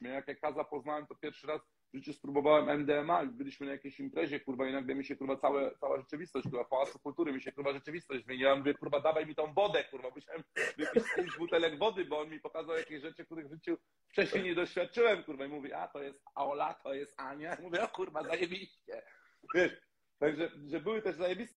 Jak jak Kaza poznałem, to pierwszy raz w życiu spróbowałem MDMA, byliśmy na jakiejś imprezie, kurwa, i nagle mi się, kurwa, całe, cała rzeczywistość, kurwa, Pałacu Kultury mi się, kurwa, rzeczywistość zmieniła. Mówię, kurwa, dawaj mi tą wodę, kurwa, musiałem wypić pięć butelek wody, bo on mi pokazał jakieś rzeczy, których w życiu wcześniej nie doświadczyłem, kurwa, i mówi, a, to jest Aola, to jest Ania. Mówię, o kurwa, zajebiście. Wiesz, także, że były też zajebiste